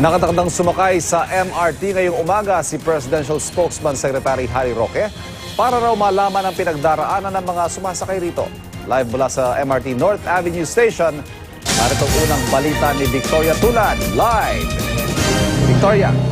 Nakatakdang sumakay sa MRT ngayong umaga si Presidential Spokesman Secretary Harry Roque para raw malaman ang pinagdaraanan ng mga sumasakay rito. Live mula sa MRT North Avenue Station, narito ang unang balita ni Victoria Tulan. Live! Victoria!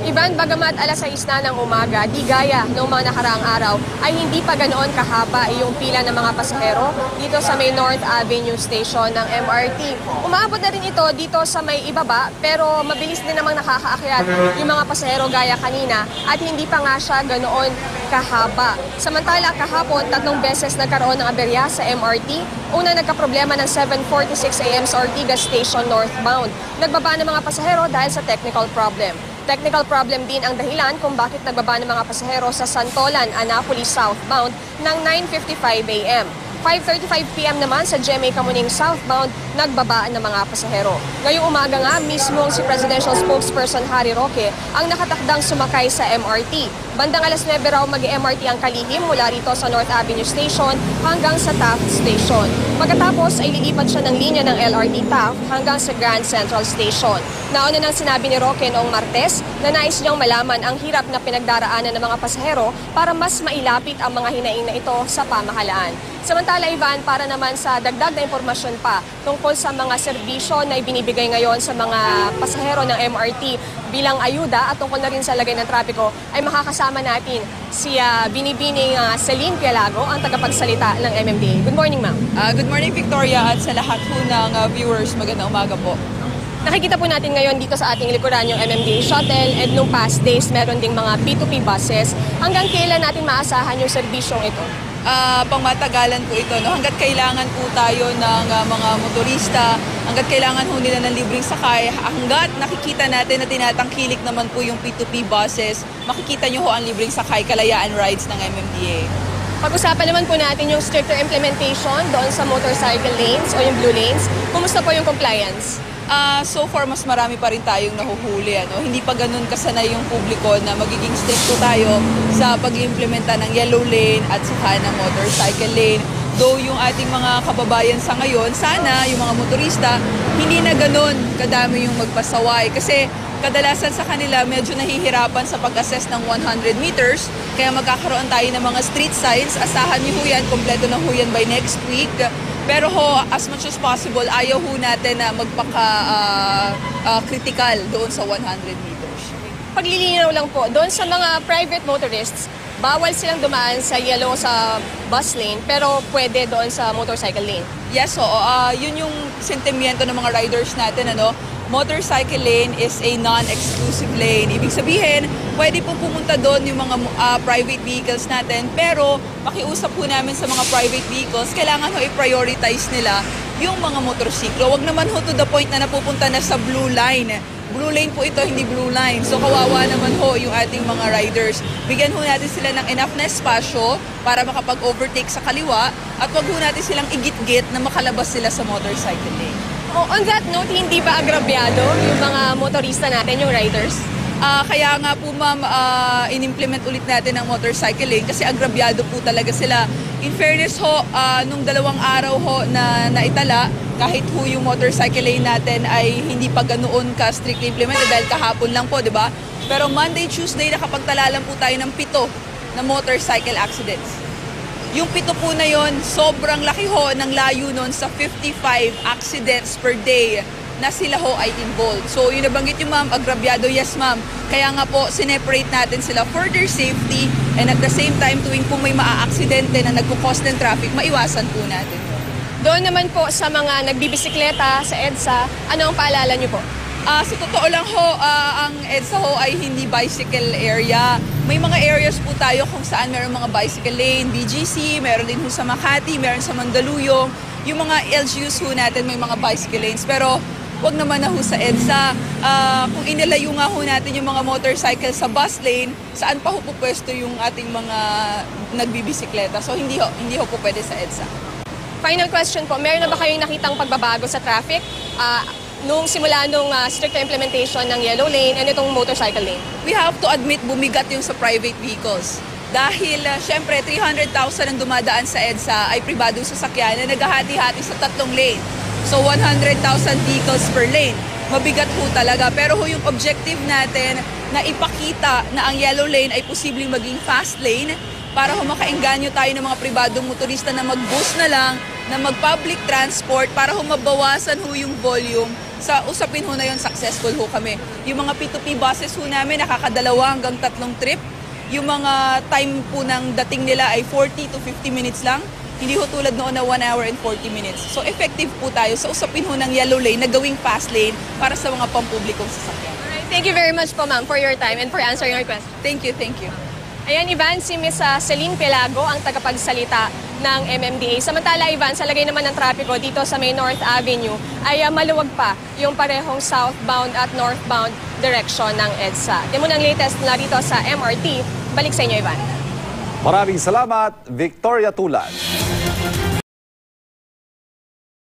Ivan, bagamat alas 6 na ng umaga, di gaya noong mga nakaraang araw, ay hindi pa ganoon kahaba yung pila ng mga pasahero dito sa may North Avenue Station ng MRT. Umaabot na rin ito dito sa may ibaba, pero mabilis din namang nakakaakyat yung mga pasahero gaya kanina at hindi pa nga siya ganoon kahaba. Samantala, kahapon, tatlong beses nagkaroon ng aberya sa MRT. Una, nagkaproblema ng 7.46 a.m. sa Ortigas Station northbound. Nagbaba ng mga pasahero dahil sa technical problem. Technical problem din ang dahilan kung bakit nagbaba ng mga pasahero sa Santolan, Annapolis southbound ng 9.55 a.m. 5.35pm naman sa GMA Kamuning southbound, nagbaba ng mga pasahero. Ngayong umaga nga, mismo si Presidential Spokesperson Harry Roque ang nakatakdang sumakay sa MRT. Bandang alas 9 raw mag-MRT ang kalihim mula rito sa North Avenue Station hanggang sa Taft Station. Pagkatapos ay lilipat siya ng linya ng LRT Taft hanggang sa Grand Central Station. Nauna nang sinabi ni Roque noong Martes na nais niyang malaman ang hirap na pinagdaraanan ng mga pasahero para mas mailapit ang mga hinaing na ito sa pamahalaan. Samantala, Ivan, para naman sa dagdag na impormasyon pa tungkol sa mga serbisyo na ibinibigay ngayon sa mga pasahero ng MRT bilang ayuda at tungkol na rin sa lagay ng trapiko, ay makakasama natin si uh, Binibining uh, Celine Pialago, ang tagapagsalita ng MMDA. Good morning, ma'am. Ah, good morning Victoria at sa lahat po ng ah, viewers, magandang umaga po. Nakikita po natin ngayon dito sa ating likuran yung MMDA shuttle and nung past days meron ding mga P2P buses. Hanggang kailan natin maasahan yung serbisyong ito? Ah, pangmatagalan po ito, no? hanggat kailangan po tayo ng ah, mga motorista, hanggat kailangan po nila ng libreng sakay, hanggat nakikita natin na tinatangkilik naman po yung P2P buses, makikita nyo ho ang libreng sakay, kalayaan rides ng MMDA. Pag-usapan naman po natin yung stricter implementation doon sa motorcycle lanes o yung blue lanes. Kumusta po yung compliance? Ah, so far, mas marami pa rin tayong nahuhuli. Ano? Hindi pa ganun kasanay yung publiko na magiging stricto tayo sa pag-implementa ng yellow lane at saka ng motorcycle lane. Though yung ating mga kababayan sa ngayon, sana yung mga motorista, hindi na ganun kadami yung magpasaway. Kasi kadalasan sa kanila medyo nahihirapan sa pag-assess ng 100 meters. Kaya magkakaroon tayo ng mga street signs. Asahan niyo ho yan, kompleto na ho yan by next week. Pero ho, as much as possible, ayaw ho natin na magpaka-critical doon sa 100 meters. Paglilinaw lang po, doon sa mga private motorists, bawal silang dumaan sa yellow sa bus lane pero pwede doon sa motorcycle lane. Yes, so ah, yun yung sentimiento ng mga riders natin. Ano? Motorcycle lane is a non-exclusive lane. Ibig sabihin, pwede po pumunta doon yung mga ah, private vehicles natin, pero makiusap po namin sa mga private vehicles, kailangan ho i-prioritize nila yung mga motorsiklo. Huwag naman ho to the point na napupunta na sa blue line. Blue lane po ito, hindi blue line. So kawawa naman ho yung ating mga riders. Bigyan ho natin sila ng enough na espasyo para makapag-overtake sa kaliwa at wag ho natin silang igit-git na makalabas sila sa motorcycle lane. Oh, on that note, hindi ba agrabyado yung mga motorista natin, yung riders? Ah, kaya nga po ma'am, ah, in-implement ulit natin ang motorcycle lane kasi agrabyado po talaga sila. In fairness ho, ah, nung dalawang araw ho na naitala, kahit ho yung motorcycle lane natin ay hindi pa ganoon ka strictly implemented dahil kahapon lang po, di ba? Pero Monday, Tuesday, nakapagtala lang po tayo ng pito na motorcycle accidents. Yung pito po na yon, sobrang laki ho ng layo nun sa 55 accidents per day na sila ho ay involved. So, yung nabanggit yung ma'am, agrabyado, yes ma'am. Kaya nga po, sineparate natin sila for their safety and at the same time, tuwing po may maa-aksidente na nagpo-cause ng traffic, maiwasan po natin yun. Doon naman po sa mga nagbibisikleta sa EDSA, ano ang paalala niyo po? Ah, sa totoo lang ho, ah, ang EDSA ho ay hindi bicycle area. May mga areas po tayo kung saan meron mga bicycle lane, BGC, meron din ho sa Makati, meron sa Mandaluyong. Yung mga LGUs ho natin may mga bicycle lanes. Pero wag naman na ho sa EDSA. Ah, kung inilayo nga ho natin yung mga motorcycle sa bus lane, saan pa ho po yung ating mga nagbibisikleta? So hindi ho, hindi ho po pwede sa EDSA. Final question po, meron na ba kayong nakitang pagbabago sa traffic ah, nung simula nung ah, stricter implementation ng yellow lane and itong motorcycle lane? we have to admit bumigat yung sa private vehicles. Dahil uh, syempre 300,000 ang dumadaan sa EDSA ay pribadong sasakyan na naghahati-hati sa tatlong lane. So 100,000 vehicles per lane. Mabigat po talaga. Pero ho yung objective natin na ipakita na ang yellow lane ay posibleng maging fast lane para ho makaengganyo tayo ng mga pribadong motorista na mag-bus na lang, na mag-public transport para ho mabawasan ho yung volume sa usapin ho na yon successful ho kami. Yung mga P2P buses ho namin nakakadalawa hanggang tatlong trip. Yung mga time po ng dating nila ay 40 to 50 minutes lang. Hindi ho tulad noon na 1 hour and 40 minutes. So effective po tayo sa usapin ho ng yellow lane na gawing fast lane para sa mga pampublikong sasakyan. Alright, thank you very much po ma'am for your time and for answering our question. Thank you, thank you. Ayan, Ivan, si Ms. ah, Celine Pelago ang tagapagsalita ng MMDA. Samantala, Ivan, sa lagay naman ng trapiko dito sa may North Avenue ay ah, maluwag pa yung parehong southbound at northbound direction ng EDSA. Yan muna ang latest na dito sa MRT. Balik sa inyo, Ivan. Maraming salamat, Victoria Tulan.